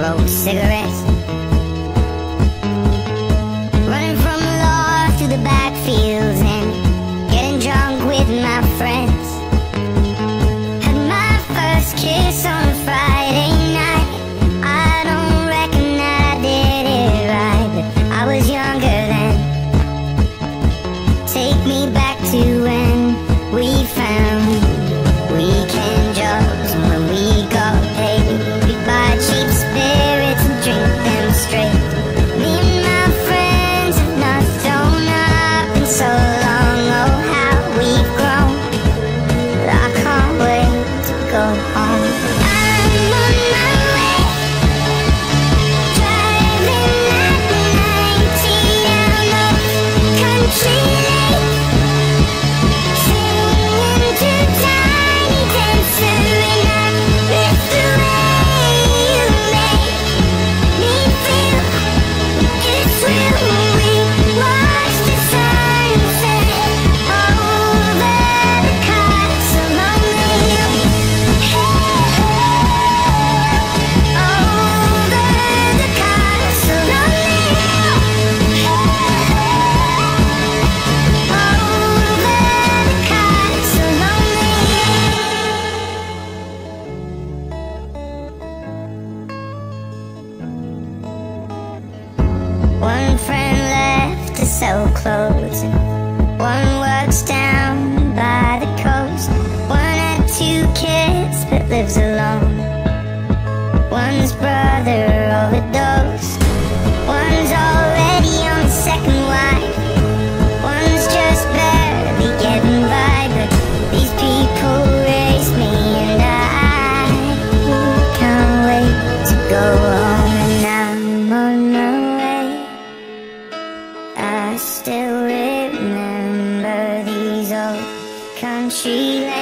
Rolled cigarettes. Running from the law through the backfields and getting drunk with my friends. Had my first kiss on a Friday night. I don't reckon I did it right, but I was younger then. Take me back to when we found One friend left to so clothes. still remember these old country lanes.